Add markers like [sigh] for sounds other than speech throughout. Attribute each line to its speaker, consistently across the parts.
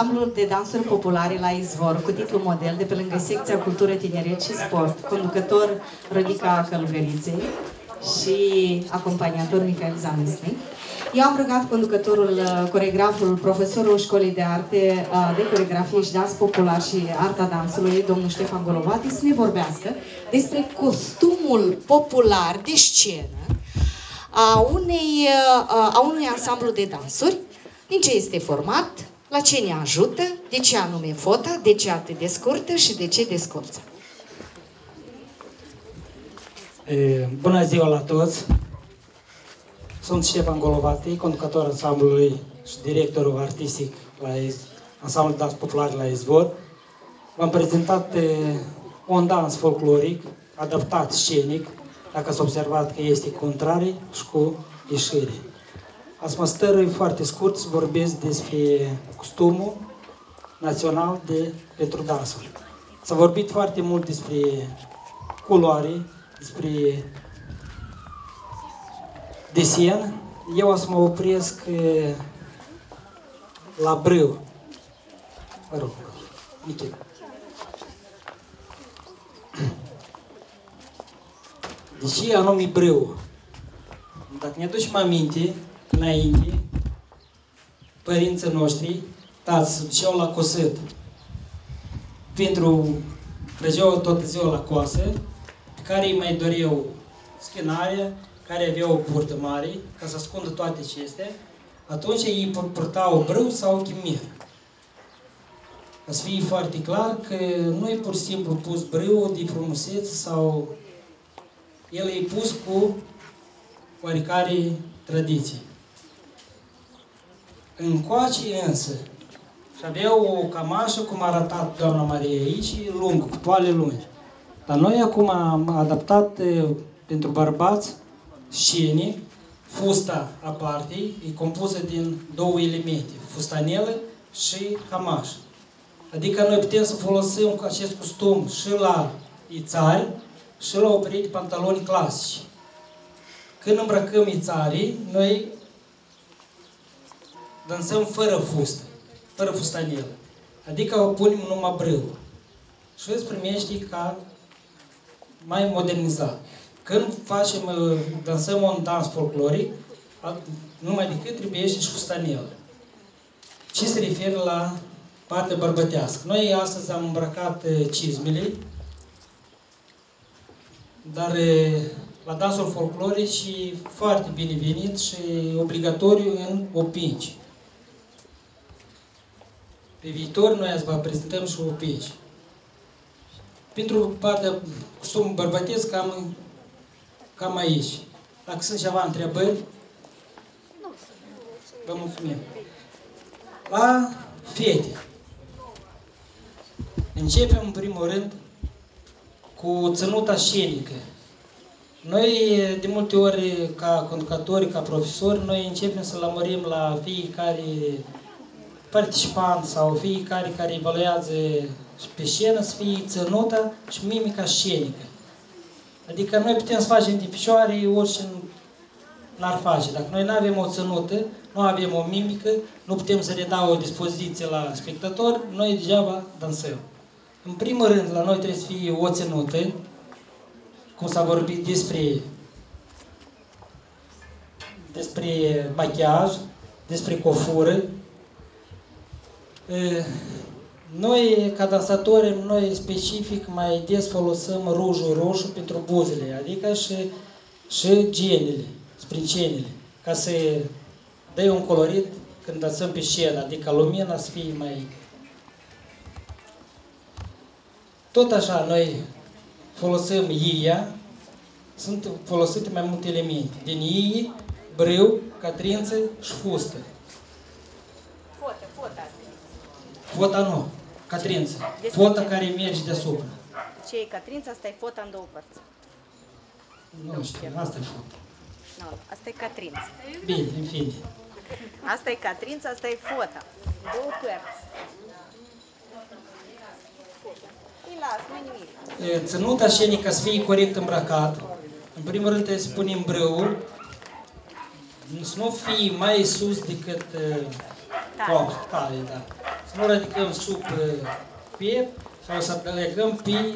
Speaker 1: ansamblul de dansuri populare la Izvor, cu titlu model, de pe lângă secția Cultură, Tineret și Sport, conducător Rodica Călugăriței și acompaniator Michael Zamisnic. Eu am rugat conducătorul, uh, coregraful, profesorul Școlii de Arte uh, de Coregrafie și Dans Popular și Arta Dansului, domnul Ștefan Golovati, să ne vorbească despre costumul popular de scenă a, unei, uh, a unui ansamblu de dansuri, din ce este format, la ce ne ajută, de ce anume fota, de ce atât de scurtă și de ce de scurtă.
Speaker 2: Bună ziua la toți! Sunt Ștefan Golovati, conducător ansamblului și directorul artistic la ansamblul dans popular la Izvor. V-am prezentat un dans folcloric, adaptat scenic, dacă ați observat că este cu intrare și cu ieșire. Azi mă stărui foarte scurt să vorbesc despre costumul național de, pentru dansul. S-a vorbit foarte mult despre culoare, despre desen, eu o să mă opresc la brâu. Mă rog, Michel. Deși anume brâu. Dacă ne aducem aminte, înainte, părinții noștri, tați, duceau la coset. Pentru trăgeau tot ziua la coasă, pe care îi mai doreau schinarea, care aveau o burtă mare, ca să ascundă toate acestea, atunci ei purtau brâu sau chimir. Ca să fie foarte clar că nu e pur și simplu pus brâu de frumusețe sau el e pus cu oarecare tradiție. În coace însă, și avea o cămașă, cum a arătat doamna Maria aici, lungă, cu toale lungi. Dar noi acum am adaptat pentru bărbați scene, fusta aparte, e compusă din două elemente, fustanelă și hamaș. Adică noi putem să folosim acest costum și la ițari și la o de pantaloni clasici. Când îmbrăcăm ițarii, noi dansăm fără fustă, fără fustanelă. Adică o punem numai brâu. Și îți primești ca mai modernizat. Când facem, uh, dansăm un dans folcloric, numai decât trebuie și fustanel. Ce se referă la partea bărbătească. Noi astăzi am îmbrăcat uh, cizmele, dar uh, la dansul folcloric și foarte binevenit și obligatoriu în opinci. Pe viitor noi azi vă prezentăm și opinci. Pentru partea costumul bărbătesc am Cam aici. Dacă sunt ceva întrebări, vă mulțumim. La fete. Începem în primul rând cu ținuta scenică. Noi, de multe ori, ca conducători, ca profesori, noi începem să lămurim la fiecare participant sau fiecare care evaluează pe scenă să fie ținuta și mimica scenică. Adică noi putem să facem de picioare orice n-ar face. Dacă noi nu avem o țănută, nu avem o mimică, nu putem să redau o dispoziție la spectator, noi degeaba dansăm. În primul rând, la noi trebuie să fie o țănută, cum s-a vorbit despre despre machiaj, despre cofură, noi, ca dansatori, noi specific mai des folosim rujul roșu pentru buzele, adică și, și genele, sprincenele, ca să dă un colorit când dansăm pe scenă, adică lumina să fie mai... Tot așa, noi folosim iia, sunt folosite mai multe elemente, din iei, brâu, catrință și fustă.
Speaker 1: Fota, fota.
Speaker 2: Fota nu. Catrință. Fota care merge deasupra.
Speaker 1: Ce e Catrință? Asta e fota în două părți.
Speaker 2: Nu știu, asta e fota.
Speaker 1: Nu, asta e Catrință.
Speaker 2: Bine, în fine.
Speaker 1: Asta e Catrință, asta e fota. Două părți. Îi las, nu nimic.
Speaker 2: Ținuta scenii ca să fie corect îmbrăcat, în primul rând trebuie să punem brâul, să nu fie mai sus decât uh, tale, da. Să nu ridicăm sub piept sau să legăm pe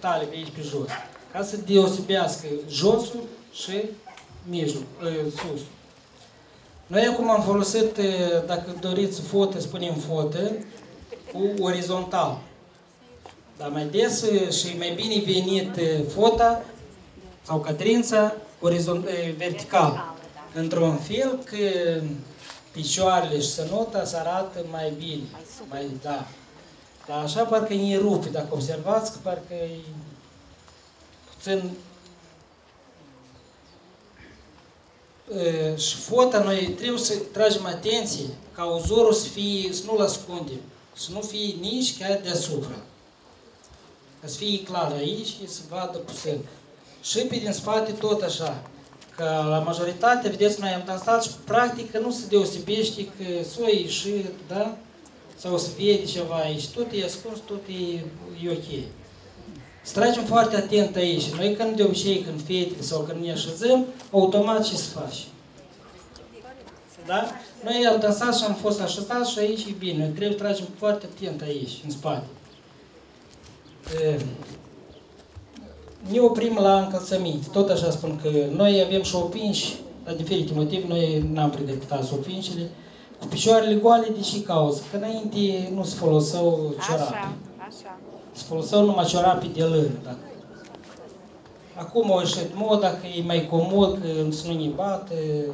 Speaker 2: tale pe aici pe jos. Ca să deosebească josul și mijloc, sus. Noi acum am folosit, dacă doriți fotă, spunem fotă, cu orizontal. Dar mai des și mai bine venit fota sau catrința orizont, vertical. Într-un fel că picioarele și sănota să arată mai bine. Mai, da. Dar așa parcă e rupe, dacă observați, că parcă e puțin și fota noi trebuie să tragem atenție ca uzorul să, fie, să nu-l ascundem, să nu fie nici chiar deasupra. Ca să fie clar aici și să vadă puțin. Și pe din spate tot așa. Că la majoritate, vedeți, noi am dansat și practic nu se deosebește că s-o ieșit, da? Sau să vede ceva aici. Tot e ascuns, tot e, e ok. Să tragem foarte atent aici. Noi când de obicei, când fetele sau când ne așezăm, automat ce să faci? Da? Noi am dansat și am fost așezați și aici e bine. Noi trebuie să tragem foarte atent aici, în spate. Ne oprim la încălțăminte. Tot așa spun că noi avem și opinși, la diferite motive, noi n-am pregătit azi opinșele. Cu picioarele goale, de ce cauză? Că înainte nu se foloseau ciorape. Așa, așa. Se foloseau numai ciorape de lână, da. Acum au ieșit moda că e mai comod, că nu ne bate,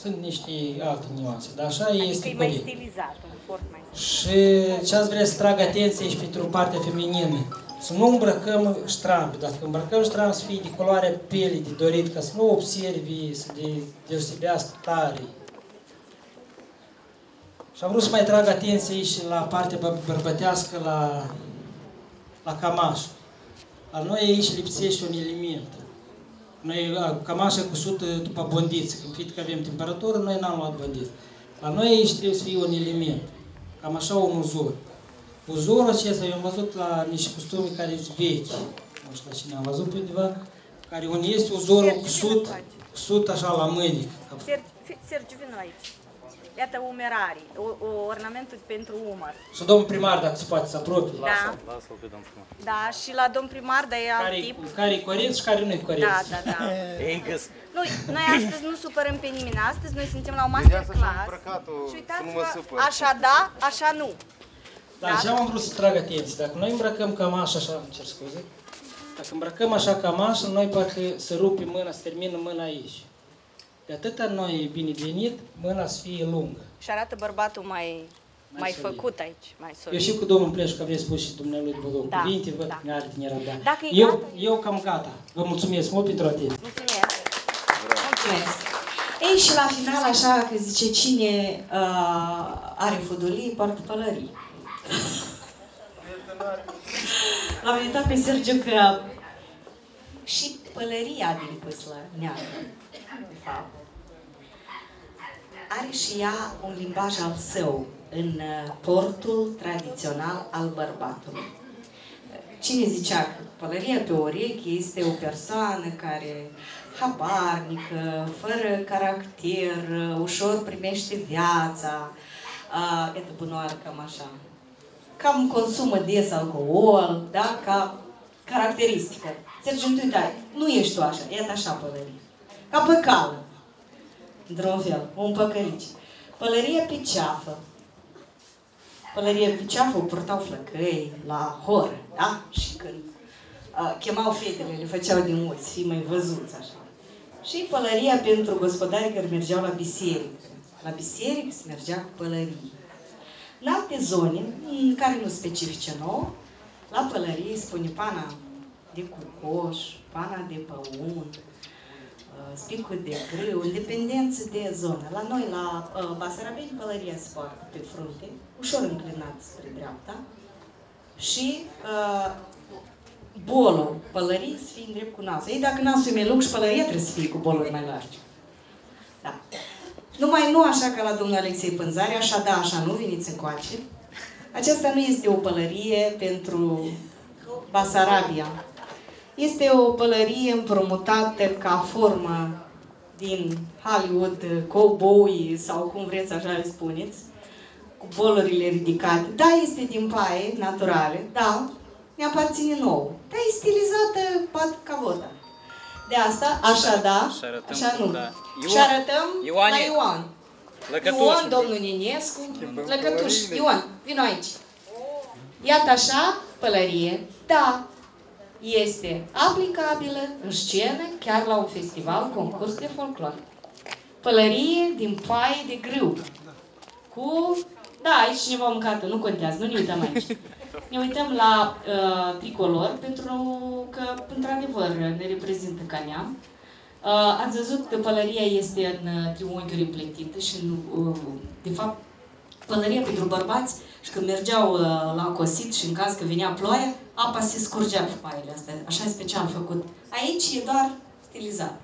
Speaker 2: sunt niște alte nuanțe, dar așa adică este
Speaker 3: e mai stilizat, un port mai
Speaker 2: Și ce ați vrea să trag atenție și pentru partea feminină, să nu îmbrăcăm ștrampi. Dacă îmbrăcăm ștrampi să fie de culoare pelii de dorit, ca să nu observi, să de, deosebească tare. Și am vrut să mai trag atenție aici la partea bărbătească, la, la camaș. La noi aici lipsește un element. Noi, camașa cusută după bondiță, când fiindcă avem temperatură, noi n-am luat bondiță. La noi aici trebuie să fie un element, cam așa un uzor. Uzorul acesta, eu am văzut la niște costume care sunt vechi, nu știu la cine am văzut pe undeva, care unde este uzorul cusut, cusut așa la mâini.
Speaker 3: Sergiu, vino aici. Iată umerarii, o, o, ornamentul pentru umăr.
Speaker 2: Și domnul primar, dacă se poate să apropie.
Speaker 3: Da. Lasă-l pe domnul primar. Da, și la domn primar, dar e alt tip.
Speaker 2: Care e corect și care nu e corect.
Speaker 3: Da, da, [laughs] da. Ei, găs. Nu, noi astăzi nu supărăm pe nimeni. Astăzi noi suntem la o masterclass. Și uitați-vă, așa da, așa nu.
Speaker 2: Da, da? ce am vrut să trag atenție. Dacă noi îmbrăcăm cam așa, așa, cer scuze, dacă îmbrăcăm așa cam așa, noi parcă să rupi mâna, să termină mâna aici. De atâta noi e bine venit, mâna să fie lungă.
Speaker 3: Și arată bărbatul mai, mai, mai făcut aici, mai solid.
Speaker 2: Eu și cu domnul Pleș, că vreți spus și dumnealui două da, cuvinte, văd da. are tine răbdare.
Speaker 3: Dacă
Speaker 2: eu, gata... eu cam gata. Vă mulțumesc mult pentru atenție.
Speaker 3: Mulțumesc.
Speaker 1: Mulțumesc. Ei, și la final, așa că zice, cine uh, are fudulii, poartă pălării. L-am invitat pe Sergiu că și pălăria din pâslă neagră, de fapt, are și ea un limbaj al său în uh, portul tradițional al bărbatului. Cine zicea că pălăria pe ureche este o persoană care habarnică, fără caracter, ușor primește viața, uh, iată bunoară cam așa, cam consumă des alcool, da, ca caracteristică. Sergiu, uite, nu ești tu așa, iată așa pălărie. Ca pe cală într-un fel, un păcălici. Pălărie pe ceafă. Pălărie pe ceafă o purtau flăcăi la hor, da? Și când uh, chemau fetele, le făceau din mulți, fii mai văzuți așa. Și pălăria pentru gospodari care mergeau la biserică. La biserică se mergea cu pălării. În alte zone, în care nu specifice nouă, la pălărie spune pana de cucoș, pana de păunt, spicul de grâu, în dependență de zonă. La noi, la uh, Basarabeni, pălăria se poartă pe frunte, ușor înclinat spre dreapta, și uh, bolul pălării să fie în drept cu nasul. Ei, dacă nasul e mai lung și pălăria trebuie să fie cu boluri mai largi. Da. Numai nu așa ca la domnul Alexei Pânzare, așa da, așa nu, veniți încoace. Aceasta nu este o pălărie pentru Basarabia, este o pălărie împrumutată ca formă din Hollywood, cowboy sau cum vreți așa îi spuneți, cu bolurile ridicate. Da, este din paie naturale, da, ne aparține nou. Dar e stilizată pat cavota. De asta, așa da,
Speaker 4: Și arătăm
Speaker 1: așa
Speaker 4: cum
Speaker 1: nu.
Speaker 4: da.
Speaker 1: Și arătăm
Speaker 4: Ioane.
Speaker 1: la Ioan.
Speaker 4: Lăcătuș.
Speaker 1: Ion, domnul Ninescu, Lăcătuș, Ion, vino aici. Iată așa, pălărie, da, este aplicabilă în scenă, chiar la un festival, concurs de folclor. Pălărie din paie de grâu. Cu... Da, aici cineva a mâncat nu contează, nu ne uităm aici. [laughs] Ne uităm la uh, tricolor pentru că, într-adevăr, ne reprezintă ca neam. Uh, ați văzut că pălăria este în uh, triunghiuri împletită și, în, uh, de fapt, pălăria pentru bărbați și când mergeau uh, la cosit și în caz că venea ploaia, apa se scurgea pe paiele astea, așa e special făcut. Aici e doar stilizat.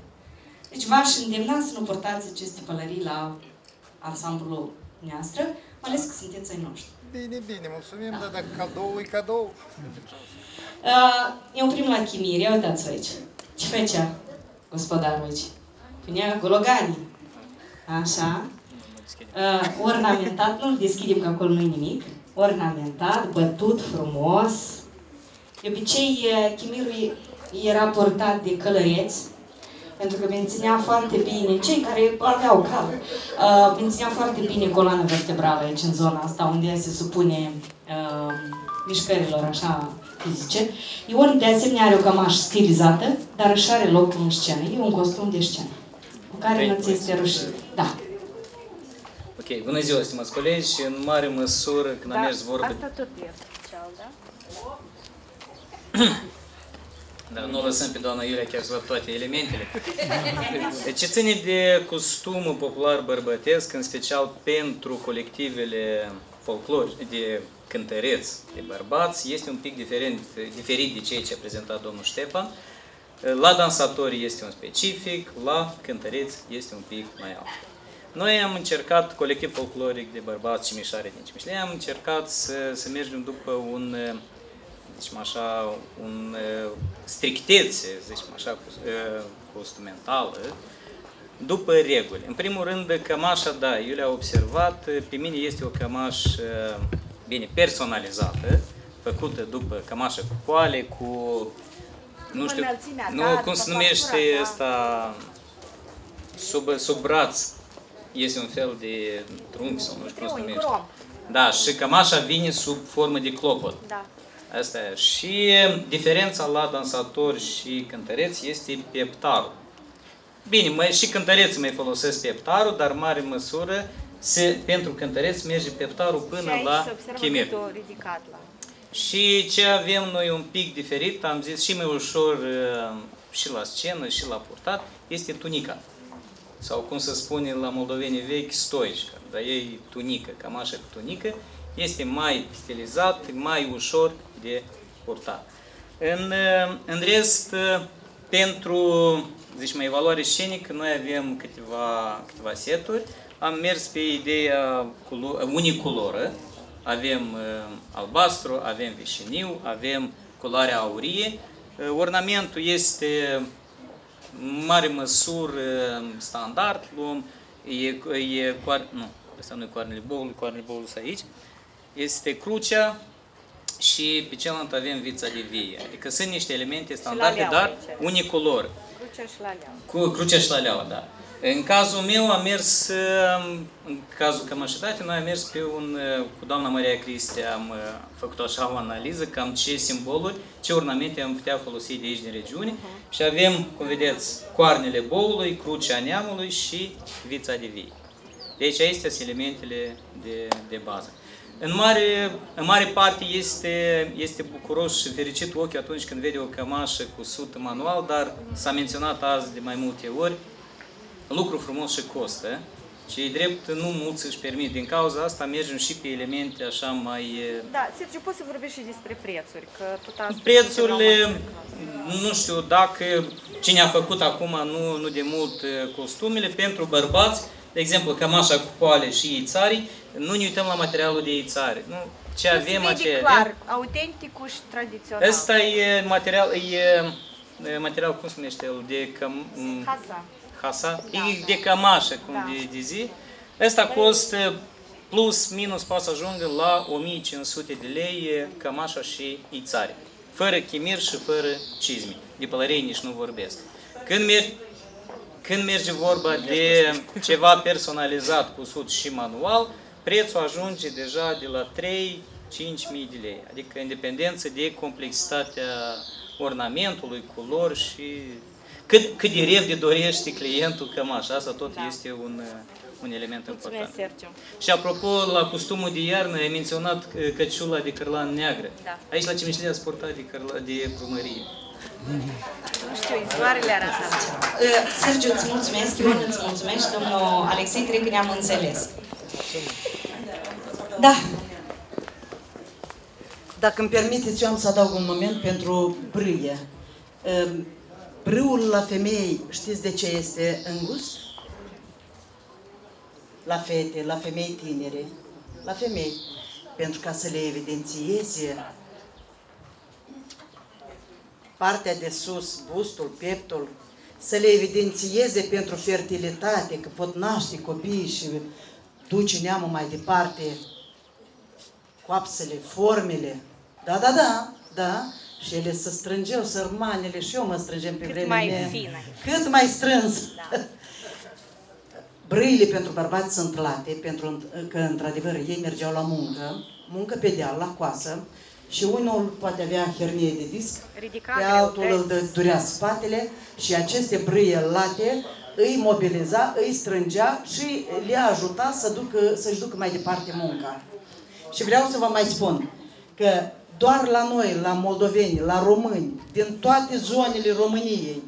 Speaker 1: Deci v-aș îndemna să nu portați aceste pălării la ansamblul noastră, mai ales că sunteți ai noștri.
Speaker 5: Bine, bine, mulțumim, dar dacă cadou e cadou.
Speaker 1: Uh, ne oprim la chimire, uitați aici. Ce făcea gospodarul aici? Punea gologanii. Așa. Uh, ornamentat, nu-l deschidem că acolo nu nimic. Ornamentat, bătut frumos. De obicei, uh, chimirul era portat de călăreți, pentru că menținea foarte bine, cei care aveau cal, uh, menținea foarte bine coloana vertebrală aici în zona asta, unde se supune uh, mișcărilor așa fizice. Ion de asemenea are o cămașă stilizată, dar își are loc în scenă. E un costum de scenă, cu care nu ți este rușine. Da.
Speaker 4: Ok, bună ziua, stimați colegi. În mare măsură, când am mers vorba...
Speaker 3: Asta tot e special, da? [clears throat]
Speaker 4: Da, nu o lăsăm pe doamna Iulia chiar să văd toate elementele. Deci ce ține de costumul popular bărbătesc, în special pentru colectivele folclor, de cântăreți, de bărbați, este un pic diferent, diferit de ceea ce a prezentat domnul Ștefan. La dansatori este un specific, la cântăreți este un pic mai alt. Noi am încercat, colectiv folcloric de bărbați și mișare din Cimișlei, am încercat să, să mergem după un zicem așa, un uh, strictețe, zicem așa, uh, costumentală, după reguli. În primul rând, cămașa, da, eu le-am observat, pe mine este o cămașă, bine, personalizată, făcută după cămașă cu poale, cu, nu știu,
Speaker 3: înălțimea
Speaker 4: nu,
Speaker 3: ta,
Speaker 4: cum
Speaker 3: după
Speaker 4: se numește
Speaker 3: factura ta.
Speaker 4: asta, sub, sub braț, este un fel de trunchi sau nu știu cum se
Speaker 3: Triunghi,
Speaker 4: numește.
Speaker 3: rom.
Speaker 4: Da, și cămașa vine sub formă de clopot.
Speaker 3: Da.
Speaker 4: Asta e. Și diferența la dansatori și cântăreți este peptarul. Bine, mai, și cântăreții mai folosesc peptarul, dar în mare măsură se, pentru cântăreți merge peptarul până
Speaker 3: și aici
Speaker 4: la
Speaker 3: se observă
Speaker 4: chimir.
Speaker 3: câtul ridicat la...
Speaker 4: Și ce avem noi un pic diferit, am zis și mai ușor uh, și la scenă și la purtat, este tunica. Sau cum se spune la moldoveni vechi, stoici, dar ei tunică, cam așa cu tunică, este mai stilizat, mai ușor de purtat. În, uh, în rest, uh, pentru zici, mai evaluare scenică, noi avem câteva, câteva seturi. Am mers pe ideea culo- unicoloră, avem uh, albastru, avem vișiniu, avem culoarea aurie. Uh, ornamentul este în mare măsură standard, luăm, e, e coar, nu, asta nu e coarnele boului, coarnele boului sunt aici, este crucea și pe celălalt avem vița de vie. Adică sunt niște elemente standarde,
Speaker 3: leaua
Speaker 4: dar
Speaker 3: aici.
Speaker 4: unicolor.
Speaker 3: Crucea și la leau.
Speaker 4: Cu crucea și la leaua, da. În cazul meu am mers, uh, în cazul cămășitate, noi am mers pe un, uh, cu doamna Maria Cristi, am uh, făcut așa o analiză, cam ce simboluri, ce ornamente am putea folosi de aici din regiune și avem, cum vedeți, coarnele boului, crucea neamului și vița de vie. Deci acestea sunt elementele de, de bază. În mare, în mare parte este, este bucuros și fericit ochiul atunci când vede o cămașă cu sut manual, dar s-a menționat azi de mai multe ori, lucru frumos și costă, și e drept nu mulți își permit. Din cauza asta mergem și pe elemente așa mai... e,
Speaker 3: Da, Sergiu, poți să vorbești și despre prețuri, că tot asta
Speaker 4: Prețurile, nu știu dacă cine a făcut acum nu, nu de mult eh, costumele, pentru bărbați, de exemplu, cămașa cu poale și ițarii, nu ne uităm la materialul de ițari. Nu, ce avem,
Speaker 3: se vede
Speaker 4: aceea
Speaker 3: clar, autenticul și tradițional.
Speaker 4: Ăsta e material, e, e material, cum se numește el, de cam,
Speaker 3: Casa.
Speaker 4: hasa,
Speaker 3: Da,
Speaker 4: e
Speaker 3: da.
Speaker 4: de cămașă, cum
Speaker 3: Da.
Speaker 4: de, de zi. Ăsta costă plus minus poate să ajungă la 1500 de lei cămașa și ițare. Fără chimir și fără cizmi. De pălărei nici nu vorbesc. Când mergi, când merge vorba de ceva personalizat, cusut și manual, prețul ajunge deja de la 3 5.000 de lei, adică independență de complexitatea ornamentului, culori și cât, cât de repede dorește clientul cămașa. Asta tot da. este un, un element
Speaker 3: Mulțumesc,
Speaker 4: important.
Speaker 3: Sergiu.
Speaker 4: Și apropo, la costumul de iarnă, ai menționat uh, căciula de cărlan neagră.
Speaker 3: Da.
Speaker 4: Aici la Cimișlea ați portat de, cărla, de brumărie.
Speaker 3: Nu știu, izvoarele arată
Speaker 1: Uh, Sergiu, îți mulțumesc, Ion, îți mulțumesc, domnul Alexei, cred că ne-am înțeles. Da,
Speaker 6: Dacă îmi permiteți, eu am să adaug un moment pentru brâie. Ehm, Brâul la femei, știți de ce este îngust? La fete, la femei tinere, la femei, pentru ca să le evidențieze partea de sus, bustul, pieptul, să le evidențieze pentru fertilitate, că pot naște copii și duce neamul mai departe, coapsele, formele. Da, da, da, da. Și ele se strângeau, sărmanele, și eu mă strângem pe
Speaker 3: Cât
Speaker 6: vremea
Speaker 3: mai
Speaker 6: mea.
Speaker 3: fine.
Speaker 6: Cât mai strâns.
Speaker 3: Da. [laughs]
Speaker 6: Brâile pentru bărbați sunt late, pentru că, într-adevăr, ei mergeau la muncă, muncă pe deal, la coasă, și unul poate avea hernie de disc,
Speaker 3: Ridica
Speaker 6: pe altul îl
Speaker 3: greutăți.
Speaker 6: durea spatele și aceste brâie late îi mobiliza, îi strângea și le ajuta să ducă, să-și ducă mai departe munca. Și vreau să vă mai spun că doar la noi, la moldoveni, la români, din toate zonele României,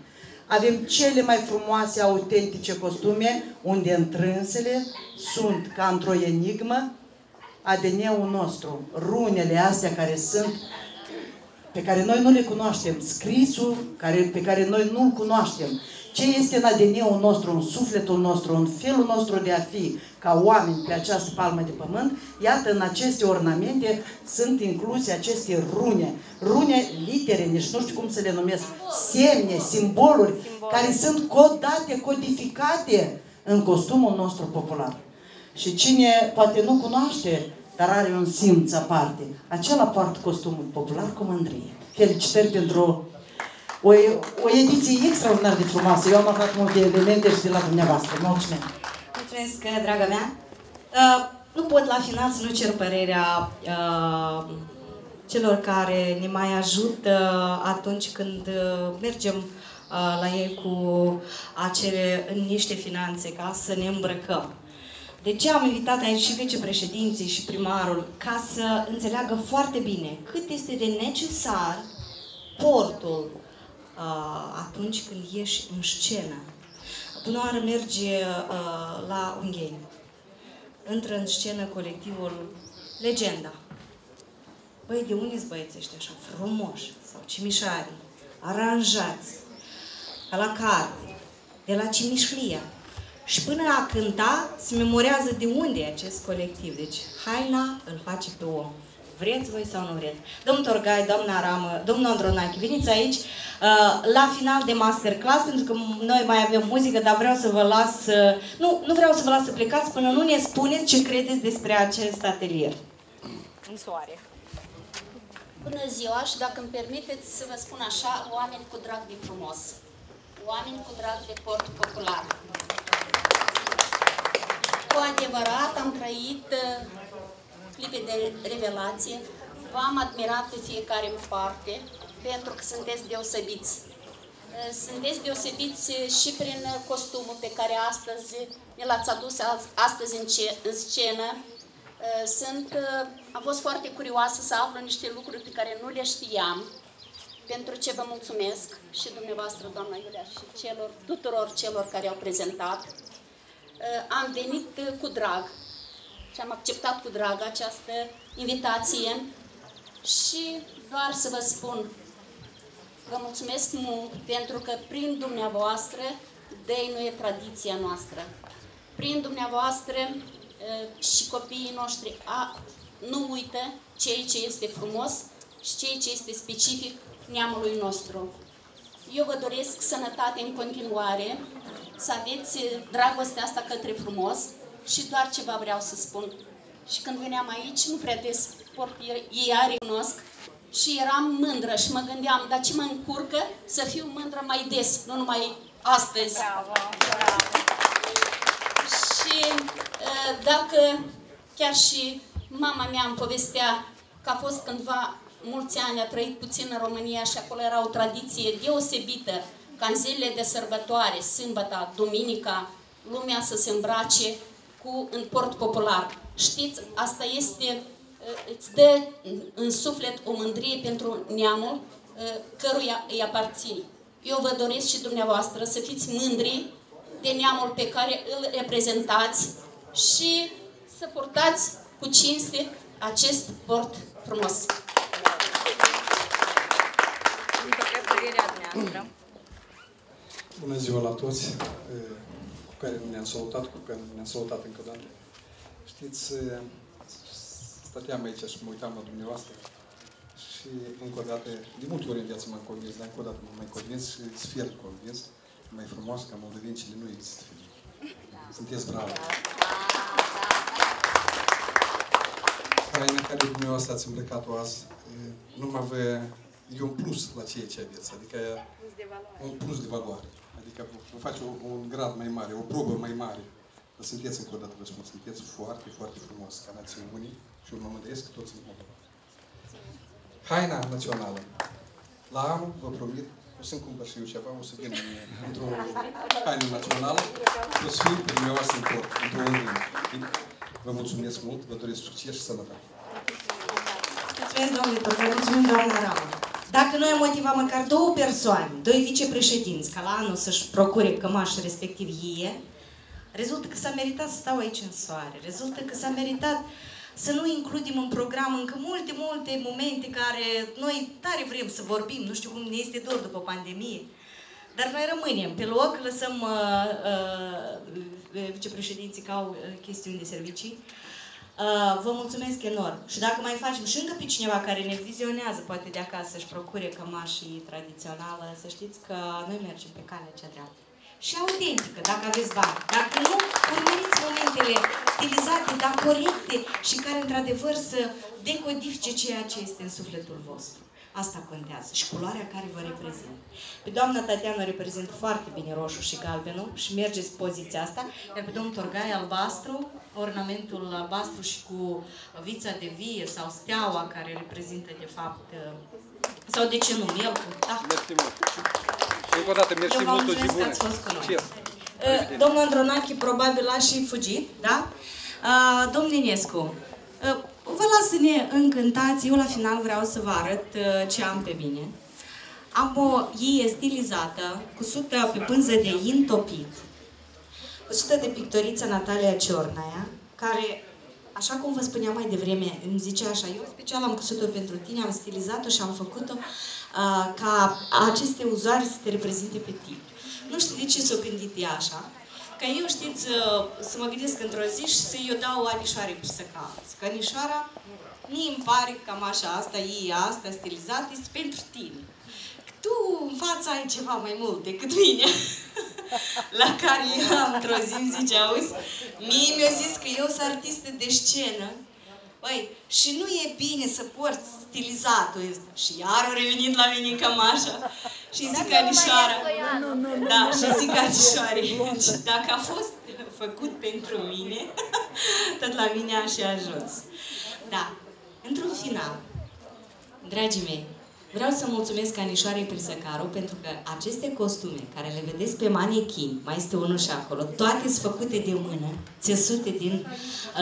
Speaker 6: avem cele mai frumoase, autentice costume, unde întrânsele sunt ca într-o enigmă ADN-ul nostru, runele astea care sunt pe care noi nu le cunoaștem, scrisul care, pe care noi nu-l cunoaștem, ce este în ADN-ul nostru, în sufletul nostru, în felul nostru de a fi ca oameni pe această palmă de pământ, iată, în aceste ornamente sunt incluse aceste rune. Rune, litere, nici nu știu cum să le numesc, semne, simboluri, care sunt codate, codificate în costumul nostru popular. Și cine poate nu cunoaște, dar are un simț aparte, acela poartă costumul popular cu mândrie. Felicitări pentru o, o ediție extraordinar de frumoasă. Eu am aflat multe elemente și de la dumneavoastră. Mulțumesc!
Speaker 1: mulțumesc, draga mea. Uh, nu pot la final să nu cer părerea uh, celor care ne mai ajută atunci când uh, mergem uh, la ei cu acele în niște finanțe ca să ne îmbrăcăm. De ce am invitat aici și vicepreședinții și primarul? Ca să înțeleagă foarte bine cât este de necesar portul uh, atunci când ieși în scenă. Bună oară merge uh, la Ungheni. Intră în scenă colectivul Legenda. Băi, de unde sunt băieții ăștia așa frumoși sau cimișari, aranjați, ca la carte, de la Cimișlia. Și până a cânta, se memorează de unde e acest colectiv. Deci, haina îl face pe om. Vreți voi sau nu vreți? Domnul Torgai, doamna Ramă, domnul Andronache, veniți aici uh, la final de masterclass, pentru că noi mai avem muzică, dar vreau să vă las, uh, nu, nu vreau să vă las să plecați până nu ne spuneți ce credeți despre acest atelier.
Speaker 3: În soare.
Speaker 7: Bună ziua și dacă îmi permiteți să vă spun așa, oameni cu drag de frumos. Oameni cu drag de port popular. Cu adevărat am trăit uh, clipe de revelație. V-am admirat pe fiecare în parte pentru că sunteți deosebiți. Uh, Sunteți deosebiți și prin costumul pe care astăzi ne l-ați adus az- astăzi în, ce, în scenă. Uh, Sunt, uh, am fost foarte curioasă să aflu niște lucruri pe care nu le știam, pentru ce vă mulțumesc și dumneavoastră, doamna Iulia, și celor, tuturor celor care au prezentat. Uh, Am venit uh, cu drag și am acceptat cu drag această invitație și doar să vă spun, vă mulțumesc mult pentru că prin dumneavoastră dăinuie tradiția noastră. Prin dumneavoastră uh, și copiii noștri a, nu uită ceea ce este frumos și ceea ce este specific neamului nostru. Eu vă doresc sănătate în continuare, să aveți dragostea asta către frumos și doar ceva vreau să spun. și când veneam aici, nu prea des port ei recunosc, și eram mândră și mă gândeam, dar ce mă încurcă să fiu mândră mai des, nu numai astăzi. Bravo, bravo. Și dacă chiar și mama mea îmi povestea că a fost cândva mulți ani, a trăit puțin în România și acolo era o tradiție deosebită ca în zilele de sărbătoare, sâmbătă, duminica, lumea să se îmbrace cu în port popular. Știți, asta este, îți dă în suflet o mândrie pentru neamul căruia îi aparține. Eu vă doresc și dumneavoastră să fiți mândri de neamul pe care îl reprezentați și să purtați cu cinste acest port frumos.
Speaker 8: Bună ziua la toți cu care ne-am salutat, cu care ne-am salutat încă o dată. Știți, stăteam aici și mă uitam la dumneavoastră și încă o dată, de multe ori în viață m-am convins, dar încă o dată mă mai convins și sfert convins, mai frumos ca moldovencile nu există femei. Sunteți bravo! Faina care dumneavoastră ați îmbrăcat-o azi, numai vă, e un plus la ceea ce aveți, adică un plus de valoare. Adică vă face un grad mai mare, o probă mai mare. Dar sunteți încă o dată vă spun, sunteți foarte, foarte frumos ca națiuni și eu mă mândresc că toți în Moldova. Haina națională. La anul, vă promit, o să-mi cumpăr și eu ceva, o să vin într-o haină națională, o să fiu pe dumneavoastră în cort, într-o ordine. Vă mulțumesc mult, vă doresc succes și sănătate.
Speaker 1: Mulțumesc, domnule Vă mulțumim, doamna Ramă. Dacă noi am motivat măcar două persoane, doi vicepreședinți, ca la anul să-și procure cămașă respectiv ie, rezultă că s-a meritat să stau aici în soare, rezultă că s-a meritat să nu includem în program încă multe, multe momente care noi tare vrem să vorbim, nu știu cum ne este dor după pandemie, dar noi rămânem. Pe loc, lăsăm uh, uh, vicepreședinții ca au uh, chestiuni de servicii. Uh, vă mulțumesc enorm. Și dacă mai facem și încă pe cineva care ne vizionează, poate de acasă să-și procure cămașii tradițională, să știți că noi mergem pe calea cea dreaptă. Și autentică, dacă aveți bani. Dacă nu, urmăriți momentele stilizate, dar corecte și care, într-adevăr, să decodifice ceea ce este în sufletul vostru. Asta contează și culoarea care vă reprezintă. Pe doamna Tatiana reprezintă foarte bine roșu și galbenul și mergeți poziția asta, iar pe domnul Torgai albastru, ornamentul albastru și cu vița de vie sau steaua care reprezintă de fapt, sau de ce nu, mielcul, da?
Speaker 8: Mersi mult. Încă o dată, mersi mult, o zi bună.
Speaker 1: Domnul Andronache probabil a și fugit, da? Domnul Inescu, Vă las să ne încântați. Eu la final vreau să vă arăt uh, ce am pe mine. Am o ie stilizată, cusută pe pânză de in topit, cusută de pictorița Natalia Ciornaia, care, așa cum vă spuneam mai devreme, îmi zicea așa, eu special am cusut-o pentru tine, am stilizat-o și am făcut-o uh, ca aceste uzoare să te reprezinte pe tine. Nu știu de ce s-o gândit ea așa, Că eu, știți, să mă gândesc într-o zi și să-i dau anișoare pe să cauți. Că anișoara, mie îmi pare cam așa, asta e asta stilizat, este pentru tine. Tu în fața ai ceva mai mult decât mine. [laughs] La care eu într-o zi îmi zice, auzi, mie mi-a zis că eu sunt artistă de scenă. Băi, și nu e bine să porți stilizatul ăsta. Și iar au revenit la mine în cămașa și zic Anișoara. Da, și zic Anișoare. [laughs] Dacă a fost făcut pentru mine, [laughs] tot la mine a și ajuns. Da. Într-un final, dragii mei, Vreau să mulțumesc Anișoarei Prisăcaru pentru că aceste costume care le vedeți pe manechin, mai este unul și acolo, toate sunt făcute de mână, țesute din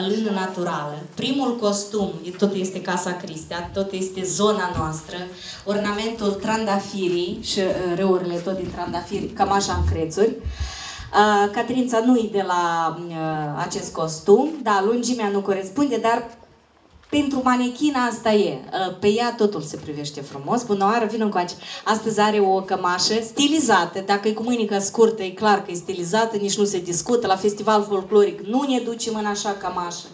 Speaker 1: lână naturală. Primul costum, tot este Casa Cristea, tot este zona noastră, ornamentul trandafirii și uh, râurile tot din trandafiri, cam așa în crețuri. Uh, Catrința nu e de la uh, acest costum, da, lungimea nu corespunde, dar pentru manechina asta e. Ă, pe ea totul se privește frumos. Bună oară, vină încoace. Astăzi are o cămașă stilizată. Dacă e cu mâinică scurtă, e clar că e stilizată, nici nu se discută. La festival folcloric nu ne ducem în așa cămașă.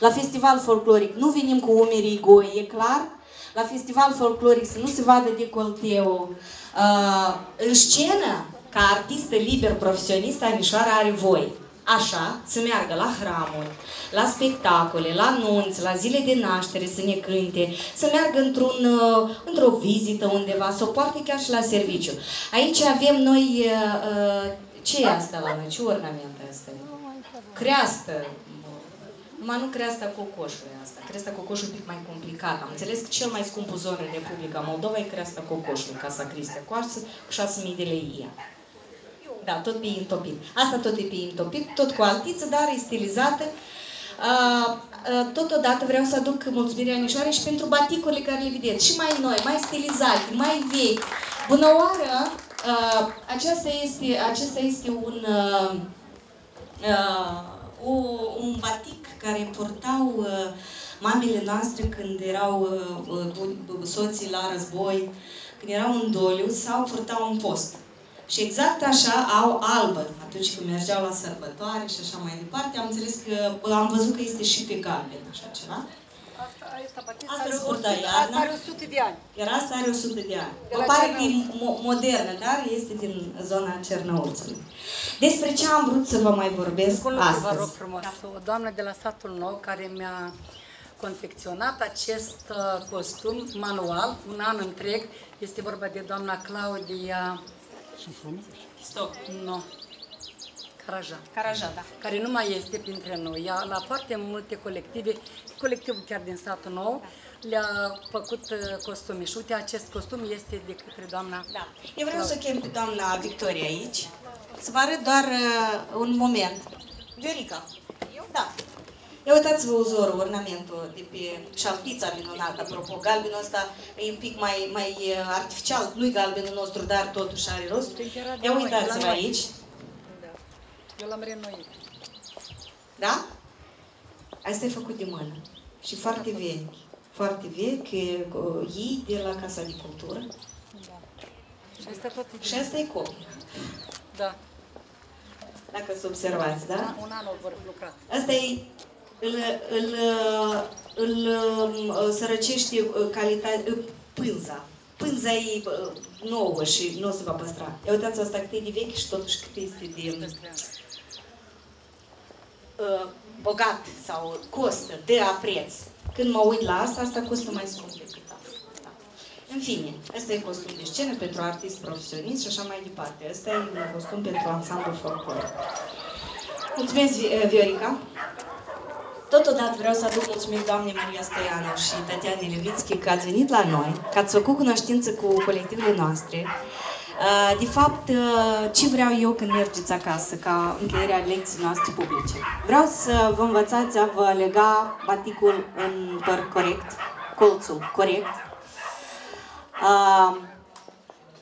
Speaker 1: La festival folcloric nu venim cu umerii goi, e clar? La festival folcloric să nu se vadă decolteul. Uh, în scenă, ca artistă liber profesionist, Anișoara are voi. așa, să meargă la hramuri, la spectacole, la nunți, la zile de naștere, să ne cânte, să meargă într-un, uh, într-o vizită undeva, să o poarte chiar și la serviciu. Aici avem noi, uh, ce e asta la noi? Ce ornament asta? Creastă. Numai nu creasta cocoșului asta. Creasta cocoșului e un pic mai complicat. Am înțeles că cel mai scump uzor în Republica Moldova e creasta cocoșului, Casa Cristia Coarsă, cu 6.000 de lei ea. Da, tot pe întopit. Asta tot e pe întopit, tot cu altiță, dar e stilizată. Uh, uh, totodată vreau să aduc mulțumirea Anișoare și pentru baticurile care le vedeți. Și mai noi, mai stilizate, mai vechi. Bună oară! Uh, aceasta este, acesta este un, uh, uh, un batic care portau uh, mamele noastre când erau uh, uh, soții la război, când erau în doliu sau purtau un post. Și exact așa au albă atunci când mergeau la sărbătoare și așa mai departe. Am înțeles că am văzut că este și pe galben așa ceva.
Speaker 9: Asta, asta,
Speaker 1: asta are 100, asta
Speaker 9: are 100 de ani.
Speaker 1: Iar asta are 100 de ani. De o pare din modernă, dar este din zona Cernăuțului. Despre ce am vrut să vă mai vorbesc
Speaker 9: Cum
Speaker 1: astăzi?
Speaker 9: Vă rog frumos, o doamnă de la satul nou care mi-a confecționat acest uh, costum manual, un an întreg. Este vorba de doamna Claudia Stop. Nu. Caraja.
Speaker 1: Caraja, da.
Speaker 9: Care nu mai este printre noi. Ea, la foarte multe colective, colectivul chiar din satul nou, le-a făcut uh, costume. Și uite, acest costum este de către doamna...
Speaker 1: Da. Eu vreau să chem pe doamna Victoria aici, să vă arăt doar uh, un moment. Viorica. Eu? Da. Ia uitați-vă uzorul, ornamentul de pe șaltița minunată. Apropo, galbenul ăsta e un pic mai, mai artificial. Nu-i galbenul nostru, dar totuși are rost. Ia uitați-vă aici.
Speaker 9: Da. Eu l-am reînnoit.
Speaker 1: Da? Asta e făcut de mână. Și foarte vechi. Foarte vechi. Ei de la Casa de Cultură.
Speaker 9: Da. Și asta, tot
Speaker 1: și asta e copie.
Speaker 9: Da.
Speaker 1: Dacă să observați, da?
Speaker 9: Un an vor lucra.
Speaker 1: Asta e îl, îl, îl, îl sărăcește uh, calitatea, uh, pânza. Pânza e uh, nouă și nu o să va păstra. Ia uitați asta cât e de vechi și totuși cât este de bogat sau costă, de apreț. Când mă uit la asta, asta costă mai scump decât asta. Da. În fine, ăsta e costum de scenă pentru artist profesionist și așa mai departe. Ăsta e un costum pentru ansamblu folclor. Mulțumesc, Viorica! Totodată vreau să aduc mulțumiri doamnei Maria Stoianu și Tatiana Levitski că ați venit la noi, că ați făcut cunoștință cu colectivele noastre. Uh, de fapt, uh, ce vreau eu când mergeți acasă, ca încheierea lecției noastre publice? Vreau să vă învățați a vă lega baticul în păr corect, colțul corect. Uh,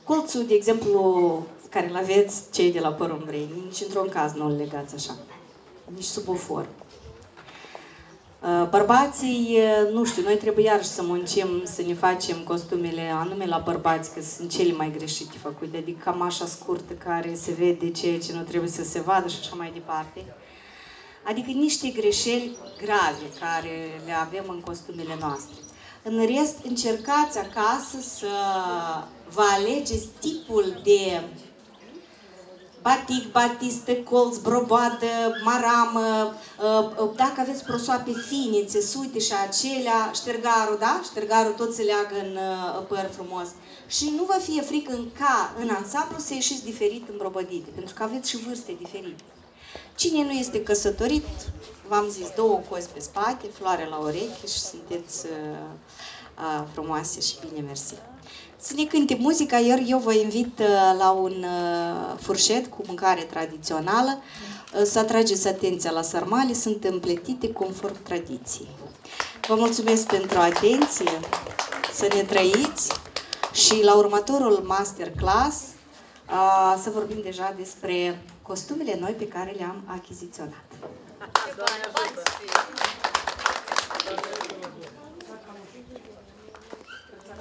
Speaker 1: colțul, de exemplu, care îl aveți cei de la Părumbrei, nici într-un caz nu îl legați așa, nici sub o formă. Uh, bărbații, uh, nu știu, noi trebuie iarăși să muncim, să ne facem costumele anume la bărbați, că sunt cele mai greșite făcute, adică cămașa scurtă care se vede ceea ce nu trebuie să se vadă și așa mai departe. Adică niște greșeli grave care le avem în costumele noastre. În rest, încercați acasă să vă alegeți tipul de batic, batistă, colț, brobadă, maramă, ă, ă, dacă aveți prosoape fine, țesute și acelea, ștergarul, da? Ștergarul tot se leagă în ă, păr frumos. Și nu vă fie frică în ca, în ansamblu, să ieșiți diferit în brobădite, pentru că aveți și vârste diferite. Cine nu este căsătorit, v-am zis, două cozi pe spate, floare la ureche și sunteți uh, frumoase și bine mersi să ne cânte muzica, iar eu vă invit uh, la un uh, furșet cu mâncare tradițională, uh, să atrageți atenția la sarmale, sunt împletite conform tradiției. Vă mulțumesc pentru atenție, să ne trăiți și la următorul masterclass să vorbim deja despre costumele noi pe care le-am achiziționat.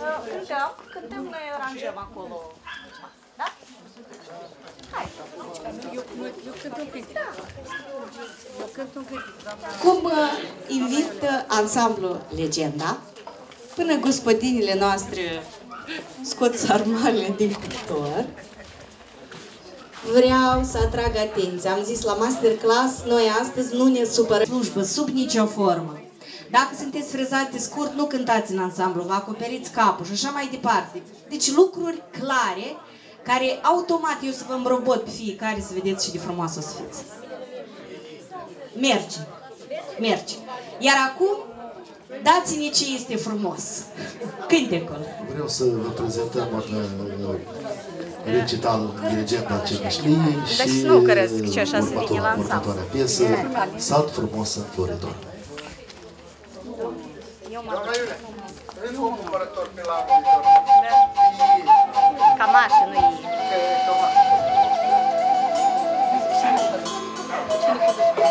Speaker 1: Cântăm, cântăm, noi aranjăm acolo. Da? Hai. Eu, eu cânt un pic. Eu cânt un pic. Cum uh, invit uh, ansamblu Legenda, până gospodinile noastre scot sarmale din cuptor, vreau să atrag atenția. Am zis la masterclass, noi astăzi nu ne supărăm slujbă sub nicio formă. Dacă sunteți frezate scurt, nu cântați în ansamblu, vă acoperiți capul și așa mai departe. Deci lucruri clare, care automat eu să vă îmbrobot pe fiecare să vedeți și de frumos o să fiți. Merge. Merge. Iar acum, dați-ne ce este frumos. Cântecul.
Speaker 10: Vreau să vă prezentăm un recital dirigenta Cemișliei și următoarea, următoarea piesă, Sat frumos înfloritor.
Speaker 5: Nu cumpărător pe la
Speaker 3: Camașă, nu e.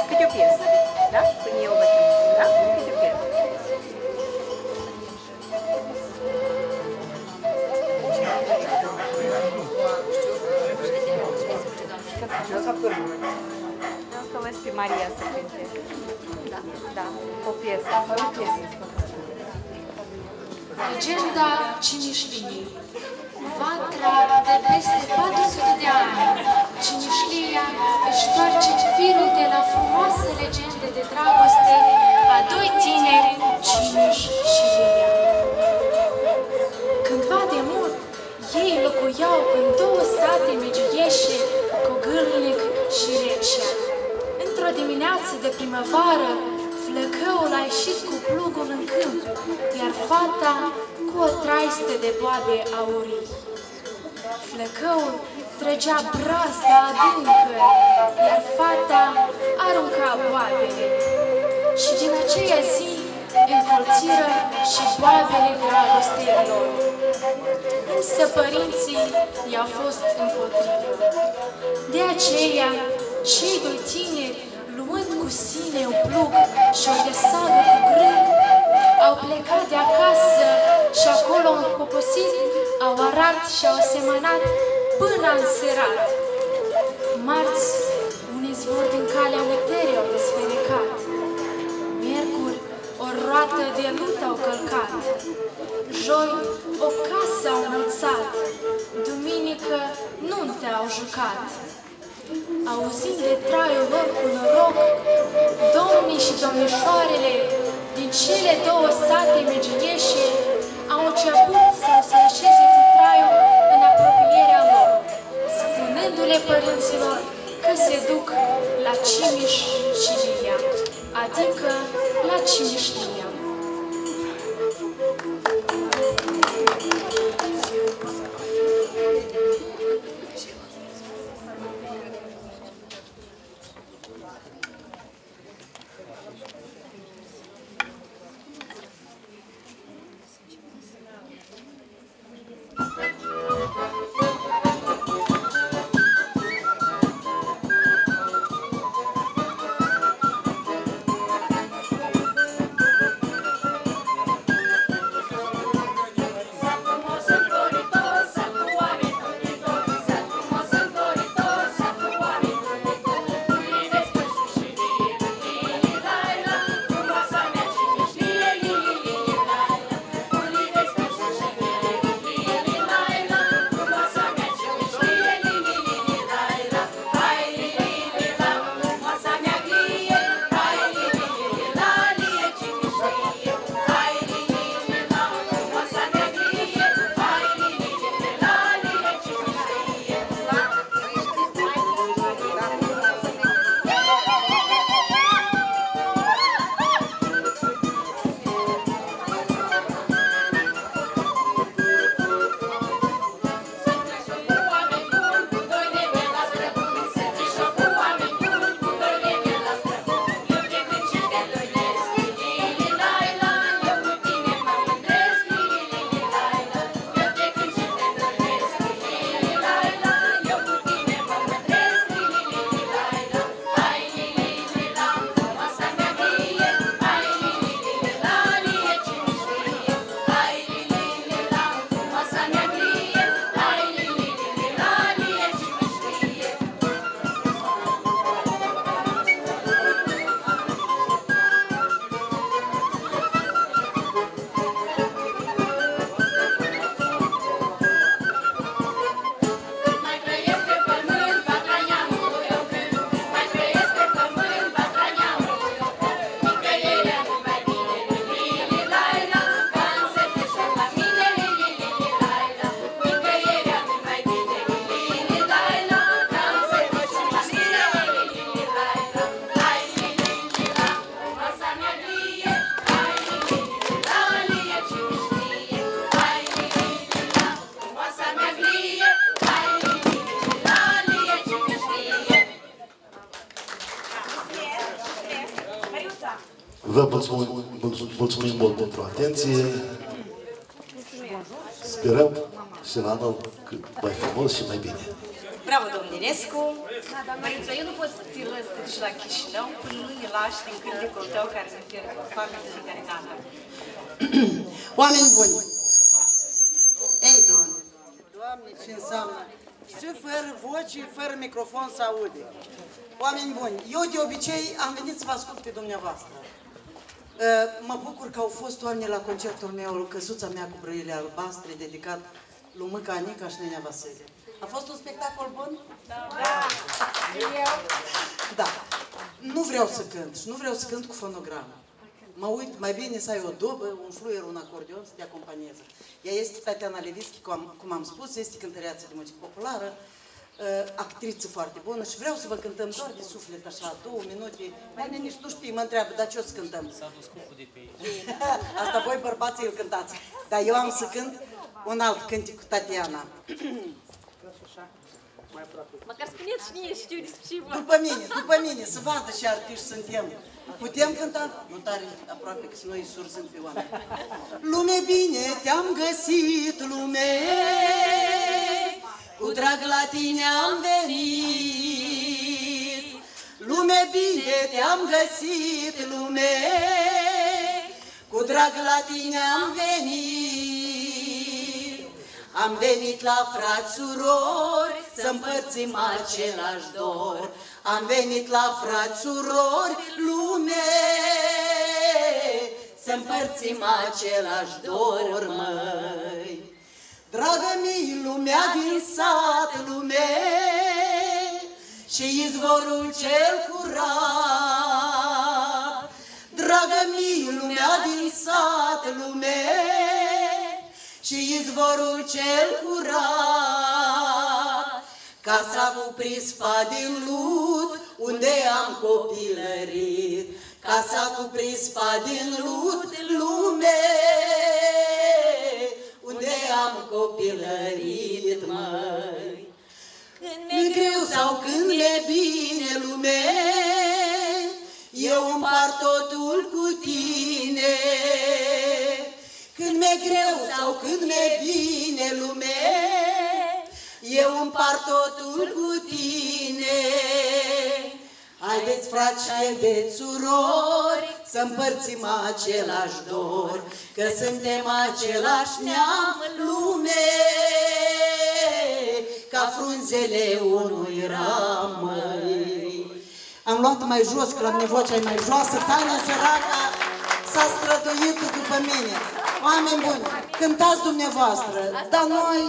Speaker 3: Câte o piesă, da? Până eu vă da? Câte o piesă. Vreau să văd pe Maria
Speaker 11: Legenda Cinișliei Vatra de peste 400 de ani Cinișlia își toarce firul de la frumoasă legende de dragoste a doi tineri, Ciniș și Lia. Cândva de mult, ei locuiau în două sate megieșe, Cogâlnic și Recea. Într-o dimineață de primăvară, Flăcăul a ieșit cu plugul în câmp, iar fata cu o traistă de boabe aurii. Flăcăul trăgea brazda adâncă, iar fata arunca boabele. Și din aceea zi încolțiră și boabele dragosteilor. Însă părinții i-au fost împotrivă. De aceea, cei doi tineri luând cu sine un plug și o desagă cu grâu, au plecat de acasă și acolo în poposit au arat și au semănat până în serat. Marți, un izvor din calea puterii au desfenecat. Miercuri, o roată de lut au călcat. Joi, o casă au înălțat. Duminică, nunte au jucat auzind de traiul lor cu noroc, domnii și domnișoarele din cele două sate meginieșe au început să se așeze cu traiul în apropierea lor, spunându-le părinților că se duc la Cimiș și Lilia, adică la Cimișlia.
Speaker 10: Mult pentru atenție. Sperăm și la anul mai frumos și mai bine.
Speaker 3: Bravo, domninescu! Măriță, eu nu pot să te lăs și la Chișinău până nu ne lași din cântecul tău care ne pierde foame de fiecare dată. [clears throat]
Speaker 6: Oameni buni! Ei, Doamne! Doamne, ce înseamnă? Și fără voce, fără microfon să aude. Oameni buni, eu de obicei am venit să vă ascult pe dumneavoastră. Uh, mă bucur că au fost oameni la concertul meu, căsuța mea cu brăile albastre, dedicat lui Mâca Anica și Nenea Vasile. A fost un spectacol bun? Da. Da. da. Nu vreau să cânt și nu vreau să cânt cu fonogramă. Mă uit, mai bine să ai o dobă, un fluier, un acordeon să te acompanieze. Ea este Tatiana Levitski, cum cum am spus, este cântăreață de muzică populară, uh, actriță foarte bună și vreau să vă cântăm doar de suflet, așa, două minute. Bine, nici nu știi, mă întreabă, dar ce o să cântăm? S-a dus de pe Asta voi bărbații îl cântați. Dar eu am să cânt un alt cântec cu Tatiana. [clears throat]
Speaker 3: Măcar spuneți mie, știu despre ce
Speaker 6: După mine, după mine, să vadă ce artiști suntem. Putem cânta? Nu tare, aproape că noi sur sunt pe oameni. Lume bine, te-am găsit, lume, cu drag la tine am venit. Lume bine, te-am găsit, lume, cu drag la tine am venit. Am venit la frați surori să împărțim același dor. Am venit la frați surori lume să împărțim același dor, măi. Dragă mi lumea din sat, lume, și izvorul cel curat. Dragă mi lumea din sat, lume, și izvorul cel curat. Casa cu prispa din lut, unde am copilărit, Casa cu prispa din lut, lume, unde am copilărit, măi. Când mi-e greu sau când mi-e bine, lume, eu împart totul cu tine. Când mi-e greu sau când mi-e bine lume, eu împart totul cu tine. Haideți, frați și haideți, surori, să împărțim același dor, că suntem același neam lume, ca frunzele unui ram. Am luat mai jos, că la mine vocea e mai joasă, Tania Săraca s-a străduit după mine. Oameni buni, cântați dumneavoastră, dar noi...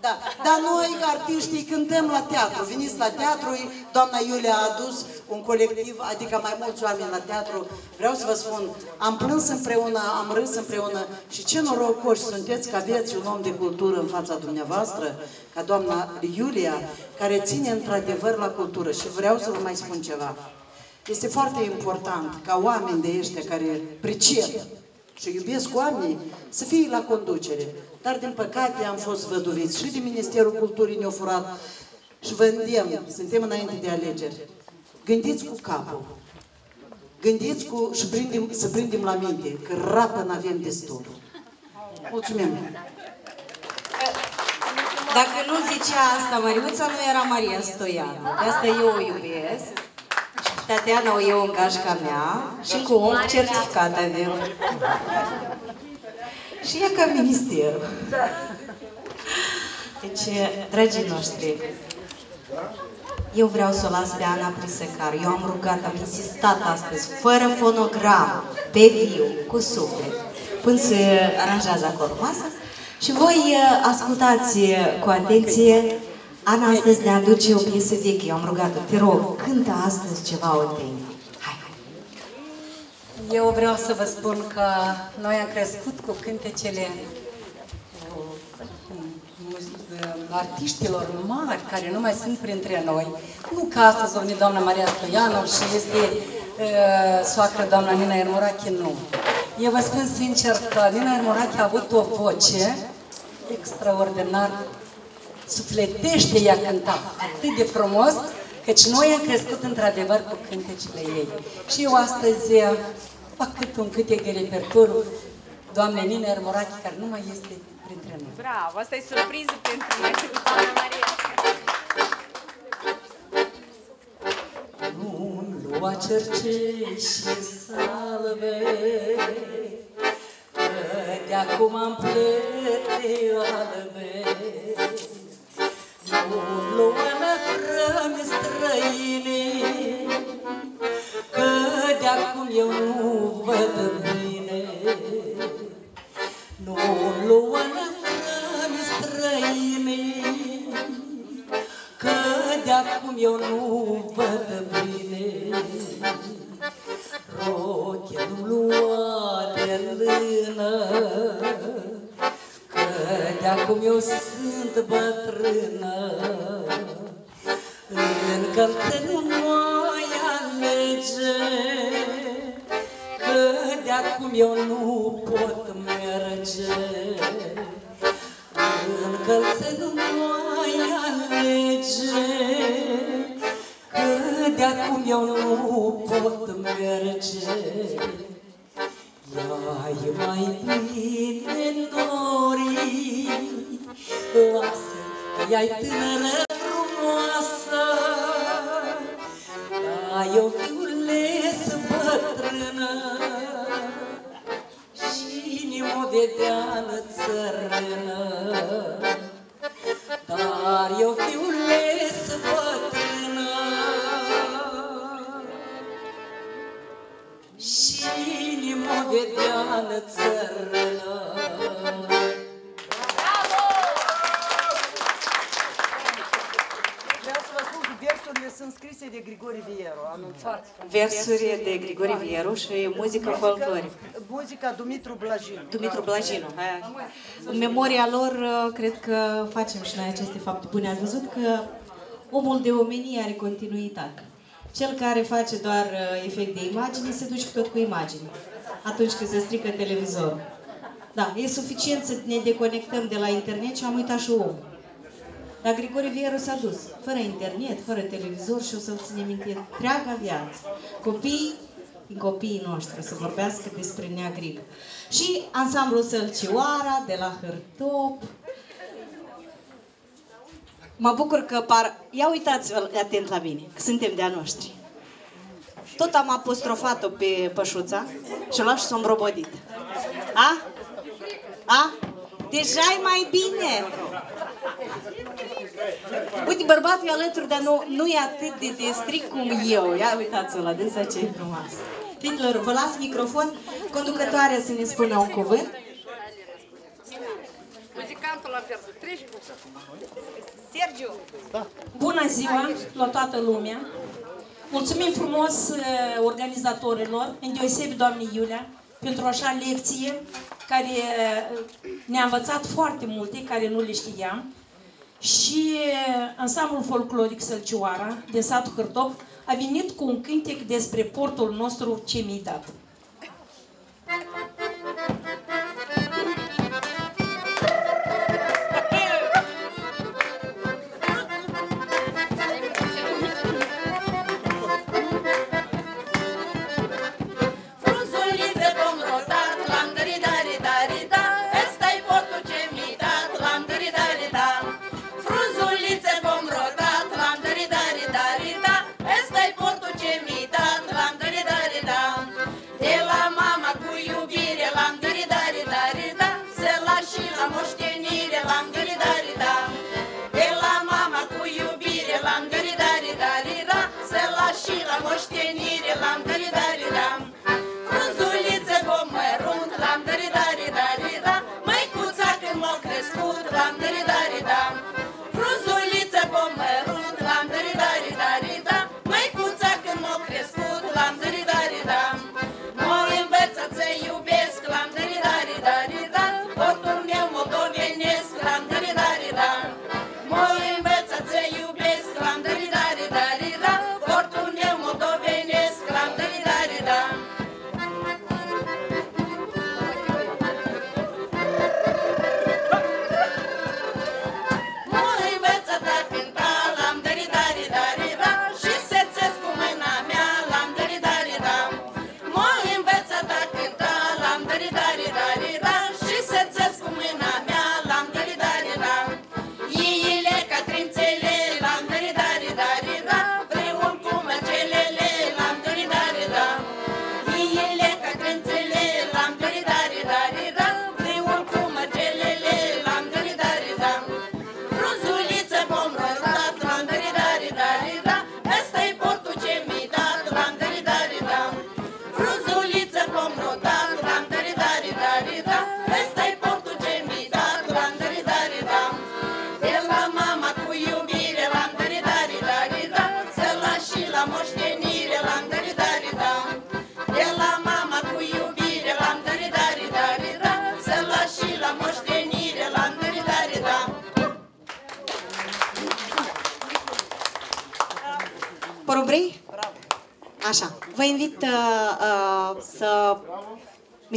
Speaker 6: Da, dar noi, artiștii, cântăm la teatru. Veniți la teatru, doamna Iulia a adus un colectiv, adică mai mulți oameni la teatru. Vreau să vă spun, am plâns împreună, am râs împreună și ce norocoși sunteți că aveți un om de cultură în fața dumneavoastră, ca doamna Iulia, care ține într-adevăr la cultură. Și vreau să vă mai spun ceva. Este foarte important ca oameni de ăștia care pricep și iubesc oamenii să fie la conducere. Dar, din păcate, am fost văduviți și de Ministerul Culturii ne-au furat și vă îndemn, suntem înainte de alegeri. Gândiți cu capul. Gândiți cu și prindem, să prindem la minte că rapă n-avem destul. Mulțumim!
Speaker 1: Dacă nu zicea asta Mariuța, nu era Maria Stoian. De asta eu o iubesc. Tatiana o iau în gașca mea și cu un certificat avem. Și e ca minister. Deci, dragii noștri, eu vreau să o las pe Ana Prisecar. Eu am rugat, am insistat astăzi, fără fonogram, pe viu, cu suflet, până se aranjează acolo masă. Și voi uh, ascultați uh, cu atenție Ana astăzi ne aduce o piesă veche, eu am rugat-o. Te rog, cântă astăzi ceva Oltenia. Hai!
Speaker 9: Eu vreau să vă spun că noi am crescut cu cântecele artiștilor mari care nu mai sunt printre noi. Nu ca astăzi vorbi doamna Maria Stoianov și este uh, soacră doamna Nina Ermorache, nu. Eu vă spun sincer că Nina Ermorache a avut o voce extraordinar sufletește ea cânta atât de frumos, căci noi am crescut într-adevăr cu cântecile ei. Și eu astăzi fac câte un câte de repertoriu doamne Nina Ermorache, care nu mai este printre noi.
Speaker 3: Bravo, asta e surpriză pentru noi, Ana Maria.
Speaker 9: Nu lua cercei și salve, că de acum am plete albe. Nu lua năfrămi străine, că de acum eu nu văd bine. Nu lua năfrămi străine, Că de acum eu nu văd bine Roche nu lua de lână Că de acum eu sunt bătrână. Încălță nu mai alege Că de acum eu nu pot merge. Încălță nu mai alege Că de acum eu nu pot merge Ea e mai bine nori Lasă că ea-i tânără frumoasă Dar eu fiules bătrână și inima vedeană țărână. Dar eu fiules inima vedeană țărână.
Speaker 6: Vreau să vă spun că versurile sunt scrise de Grigore Vieru, anunțat.
Speaker 1: Versuri de Grigore Vieru și muzică folclorică.
Speaker 6: Muzica Dumitru Blajinu.
Speaker 1: Dumitru Blajinu. aia. În memoria lor, uh, cred că facem și noi aceste fapte bune. Ați văzut că omul de omenie are continuitate. Cel care face doar uh, efect de imagine se duce tot cu imagine. Atunci când se strică televizorul. Da, e suficient să ne deconectăm de la internet și am uitat și omul. Dar Grigore Vieru s-a dus, fără internet, fără televizor și o să-l ținem minte întreaga viață. Copiii din copiii noștri o să vorbească despre Neagrig. Și ansamblul Sălcioara de la Hârtop. Mă bucur că par... Ia uitați-vă atent la mine, că suntem de-a noștri. Tot am apostrofat-o pe pășuța și o luat și s-o îmbrobodit. A? A? Deja e mai bine. Uite, bărbatul e alături, dar nu, nu e atât de, de strict cum eu. Ia uitați-o la dânsa ce e frumoasă. Fitilor, vă las microfon, conducătoarea să ne spună un cuvânt.
Speaker 12: Muzicantul l-a pierdut. Treci
Speaker 3: Sergiu!
Speaker 13: Bună ziua la toată lumea! Mulțumim frumos uh, organizatorilor, îndeosebi doamnei Iulia, pentru așa lecție care uh, ne-a învățat foarte multe, care nu le știam. Și uh, ansamblul folcloric Sălcioara, din satul Hârtop, a venit cu un cântec despre portul nostru ce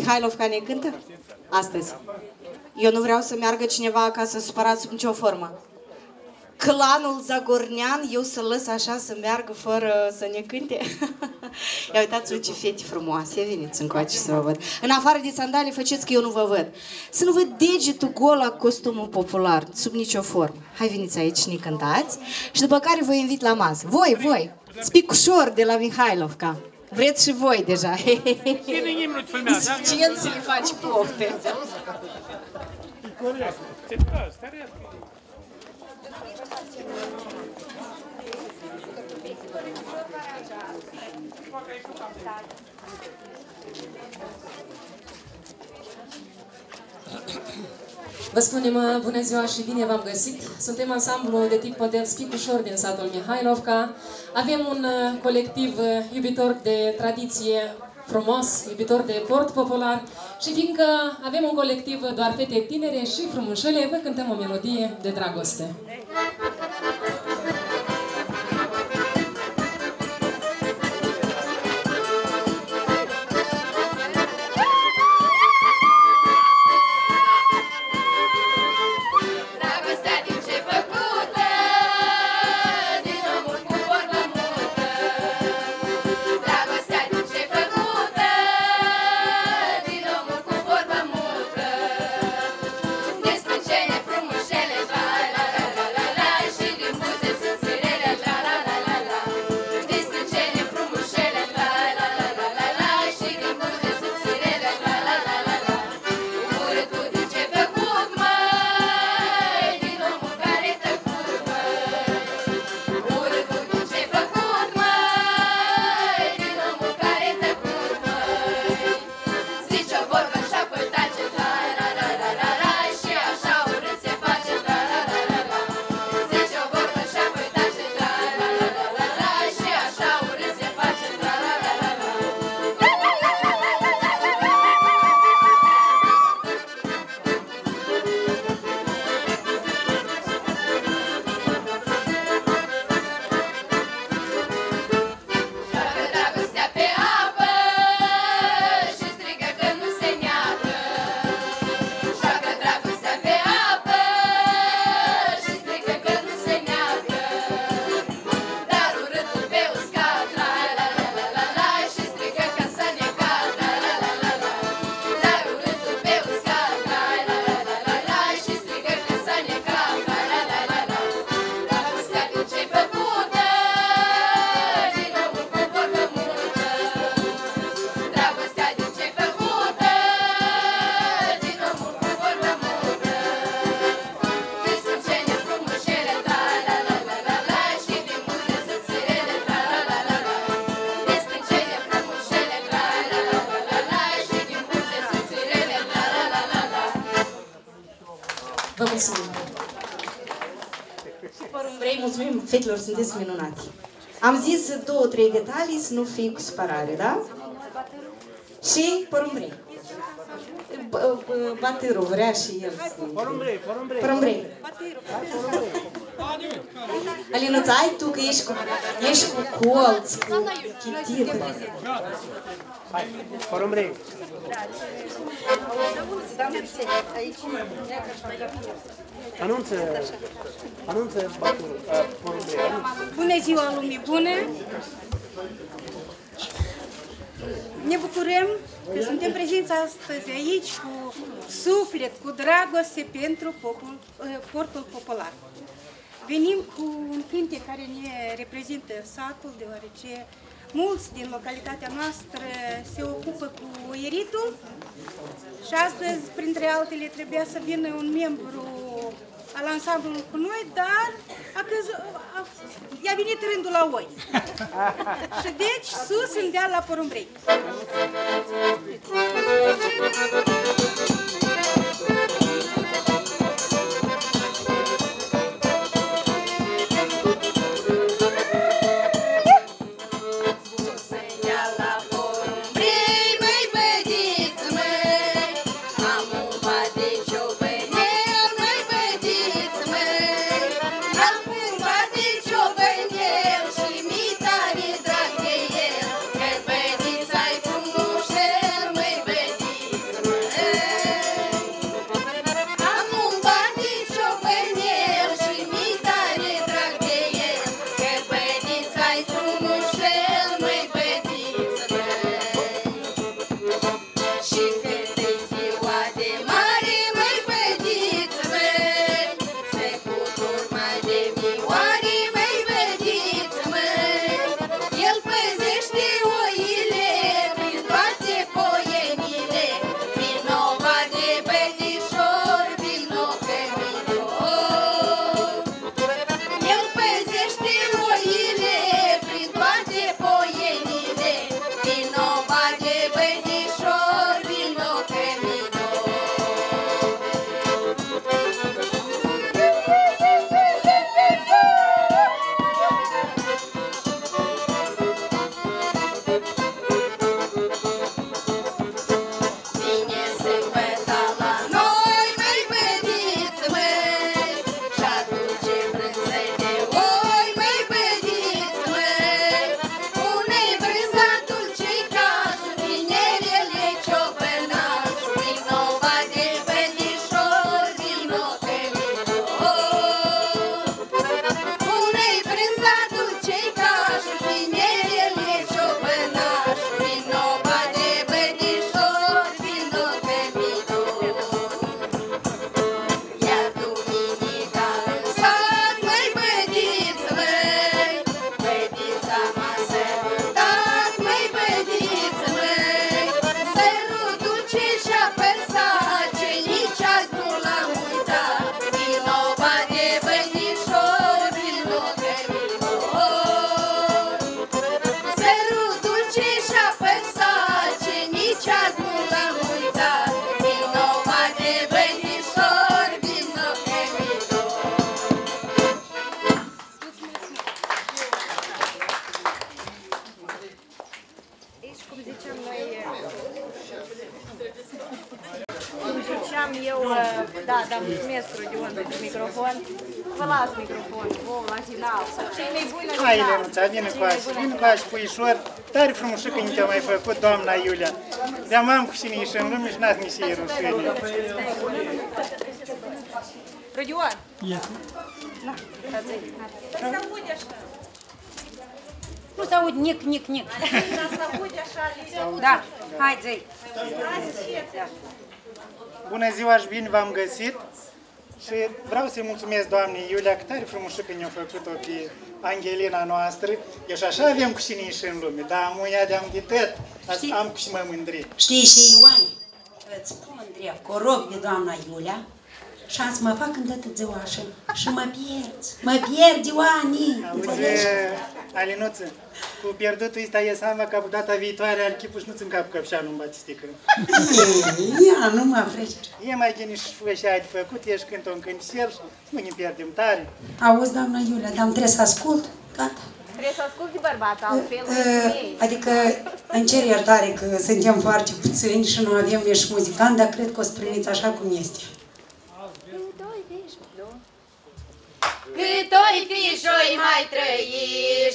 Speaker 1: Mihailovca ne cântă? Astăzi. Eu nu vreau să meargă cineva acasă supărat sub nicio formă. Clanul Zagornean, eu să lăs așa să meargă fără să ne cânte? [laughs] Ia uitați-vă ce fete frumoase, Ia veniți încoace să vă văd. În afară de sandale, faceți că eu nu vă văd. Să nu văd degetul gol la costumul popular, sub nicio formă. Hai veniți aici, ne cântați și după care vă invit la masă. Voi, voi, spicușor de la Mihailovca. Vreți și voi deja.
Speaker 14: Cine nimeni nu te filmează?
Speaker 1: Suficient să le faci pofte.
Speaker 14: Corect. Da, stai
Speaker 15: Vă spunem uh, bună ziua și bine v-am găsit. Suntem ansamblu de tip modern Spicușor din satul Mihailovca. Avem un uh, colectiv uh, iubitor de tradiție frumos, iubitor de port popular și fiindcă avem un colectiv doar fete tinere și frumușele, vă cântăm o melodie de dragoste.
Speaker 12: Dragostea
Speaker 15: mulțumim,
Speaker 1: fetelor, sunteți minunate. Am zis două, trei detalii să nu fii cu supărare, da? Și porumbrei. B- b- Batârul vrea și el. Porumbrei, porumbrei. Porumbrei. Alinuța, ai tu că ești cu, ești cu colț, cu chitită.
Speaker 14: Hai, porumbrei. Anunță, anunță baturul, uh, porumbrei. anunță.
Speaker 16: Bună ziua, lumii bune! Ne bucurăm că suntem prezenți astăzi aici cu suflet, cu dragoste pentru popul, eh, portul popular. Venim cu un cânte care ne reprezintă satul, deoarece mulți din localitatea noastră se ocupă cu ieritul și astăzi, printre altele, trebuia să vină un membru al ansamblului cu noi, dar a căzut, a, i-a venit rândul la oi. [laughs] și deci, sus în deal la porumbrei.
Speaker 12: la
Speaker 3: Vă las microfonul, vouă la final. Cei mai buni la
Speaker 17: Hai,
Speaker 3: final.
Speaker 17: Lenuța, vină
Speaker 3: Cei
Speaker 17: cu
Speaker 3: mai
Speaker 17: așa,
Speaker 3: buni la
Speaker 17: vină cu
Speaker 3: final.
Speaker 17: așa, puișor. Tare frumușică ni te-a mai făcut, doamna Iulia. De-am am cu cine ieși în lume și n-ați nici ei rușine.
Speaker 3: Rodion!
Speaker 17: Ia.
Speaker 3: Na, stați aici. Se aude așa. Nu se aude nic, nic, nic. Se aude așa. Da, hai, zi. Da.
Speaker 17: Bună ziua și bine v-am găsit. Și vreau să-i mulțumesc doamnei Iulia că tare frumușică ne-a făcut-o pe Angelina noastră. Eu și așa avem cu cine ieși în lume, dar am uia de-am de tot, azi am cu și mă mândri.
Speaker 18: Știi și Ioane, îți spun drept, că o rog de doamna Iulia și am să mă fac îndătățăoașă și mă pierzi, mă pierd, Ioane,
Speaker 17: Auzi,
Speaker 18: înțelegi?
Speaker 17: Alinuță, cu pierdutul ăsta e seama că data viitoare al chipuș nu-ți încap căpșanul în batistică. [laughs]
Speaker 18: Ia, nu mă frești.
Speaker 17: E mai gine și fășa de făcut, ești când o încântisel și nu ne pierdem tare.
Speaker 18: Auzi, doamna Iulia, dar îmi trebuie să ascult, gata.
Speaker 3: Trebuie să asculti bărbat, altfel nu
Speaker 18: Uh,
Speaker 3: ei.
Speaker 18: Adică îmi cer iertare că suntem foarte puțini și nu avem ești muzicant, dar cred că o să primiți așa cum este.
Speaker 12: Cât oi fi și mai trăi,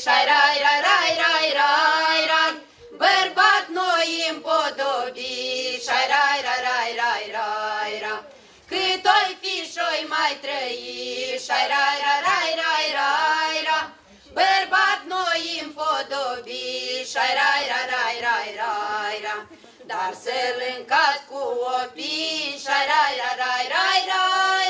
Speaker 12: șai rai rai rai rai rai rai Bărbat noi împodobi, șai rai rai rai rai rai rai Cât oi fi și mai trăi, șai rai rai rai rai rai rai Bărbat noi împodobi, șai rai rai rai rai rai rai Dar să-l încați cu opii, șai rai rai rai rai rai rai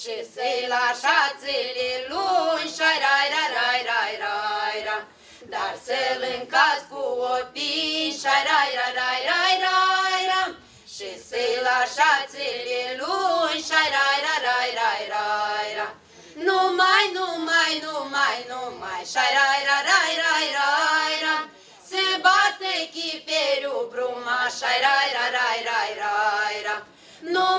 Speaker 12: și să-i lașați-le luni, șai rai rai rai rai rai rai Dar să-l încați cu opii, șai rai rai rai rai rai rai Și să-i lașați-le luni, șai rai rai rai rai rai rai Numai, numai, numai, numai, șai rai rai rai rai rai rai Se bate chiperiul bruma, șai rai rai rai rai rai rai numai,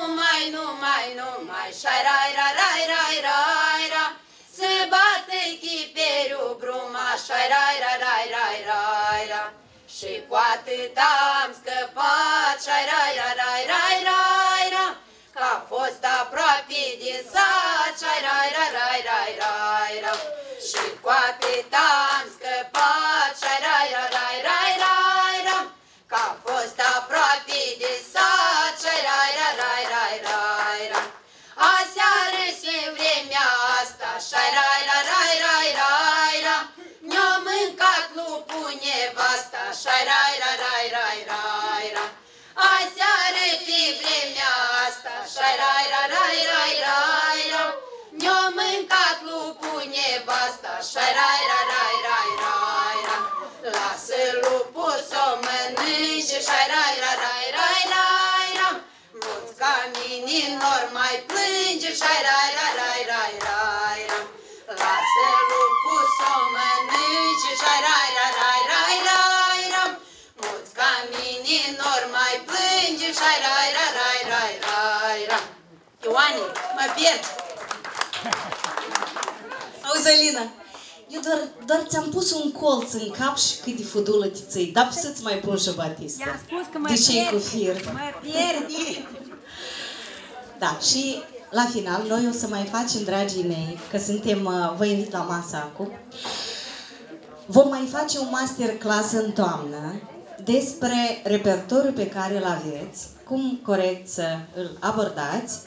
Speaker 12: numai, numai, numai, șai rai rai rai rai rai rai Se bate chiperiul bruma, șai rai rai rai rai rai rai Și cu atât am scăpat, șai rai rai rai rai rai rai Că a fost aproape de sat, șai rai rai rai rai rai rai Și cu atât am scăpat, șai rai rai rai rai rai rai Că a fost aproape de sat, șai rai rai rai rai rai rai Aseară și vremea asta, șai rai rai rai rai rai rai Ne-a mâncat lupul nevasta, șai rai rai rai rai rai rai Aseară pe vremea asta, șai rai rai rai rai rai rai Ne-a mâncat lupul nevasta, șai rai rai rai rai rai rai mănânce, șai rai rai rai rai rai rai Mulți ca mine nor mai plânge, șai rai rai rai rai rai rai Lasă lupul să o mănânce, șai rai rai rai rai rai rai Mulți ca mine nor mai plânge, șai rai rai rai rai rai rai
Speaker 18: Ioane, mă pierd. Auzi, Alina, eu doar, doar ți-am pus un colț în cap și cât de fudulă te ții, dar să-ți mai pun și Batista.
Speaker 16: I-am spus că mă
Speaker 18: De ce
Speaker 16: pierd.
Speaker 18: cu fir?
Speaker 16: Mă pierdi.
Speaker 1: Da, și la final noi o să mai facem, dragii mei, că suntem, uh, vă invit la masă acum, vom mai face un masterclass în toamnă despre repertoriul pe care îl aveți, cum corect să îl abordați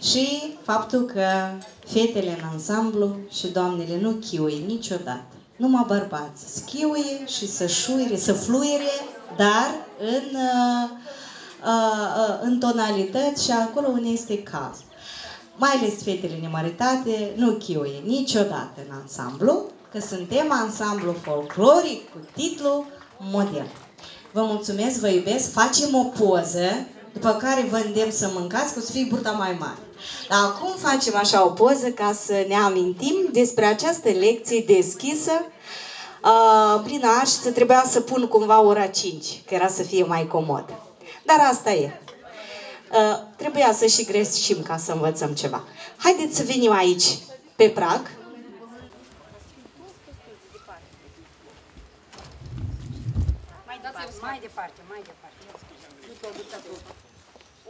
Speaker 1: și faptul că fetele în ansamblu și doamnele nu chiuie niciodată. Numai bărbați schiuie și să șuire, să fluire, dar în, uh, uh, uh, în tonalități și acolo unde este caz. Mai ales fetele nemaritate nu chiuie niciodată în ansamblu, că suntem ansamblu folcloric cu titlu model. Vă mulțumesc, vă iubesc, facem o poză, după care vă îndemn să mâncați, că o să fie burta mai mare. Dar acum facem așa o poză ca să ne amintim despre această lecție deschisă. Uh, prin aș să trebuia să pun cumva ora 5, că era să fie mai comod. Dar asta e. Uh, trebuia să și greșim ca să învățăm ceva. Haideți să venim aici, pe prag.
Speaker 16: Mai departe, mai departe, mai departe. Nu te-o duci atât.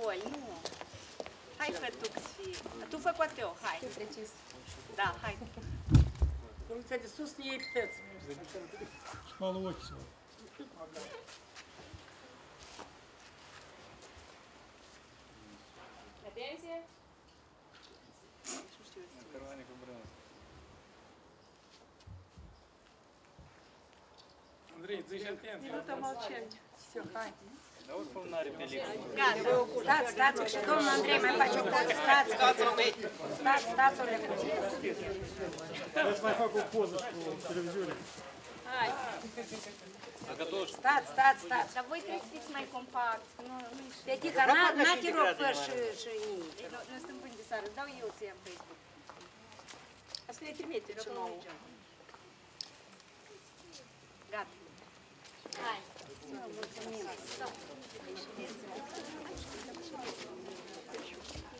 Speaker 19: Oi, nu. Hai, fătuc și... Tu fă cu ateu, hai. Ce precis. Da, hai.
Speaker 9: Cum se de sus не ей птец.
Speaker 20: Мало оки. На пенсии?
Speaker 15: На кармане кубрана.
Speaker 14: Андрей, ты еще пенсия.
Speaker 3: Минута молчания. Все, хай.
Speaker 14: Да вот
Speaker 3: face o poză. Stați, stați, stați o lecție.
Speaker 20: Я
Speaker 3: n-a te rog fă și, și nimic.
Speaker 19: Nu suntem până de seară, îți dau eu ție în Facebook. Asta ne trimite și nouă. Gata. Hai. Mulțumim. Спасибо.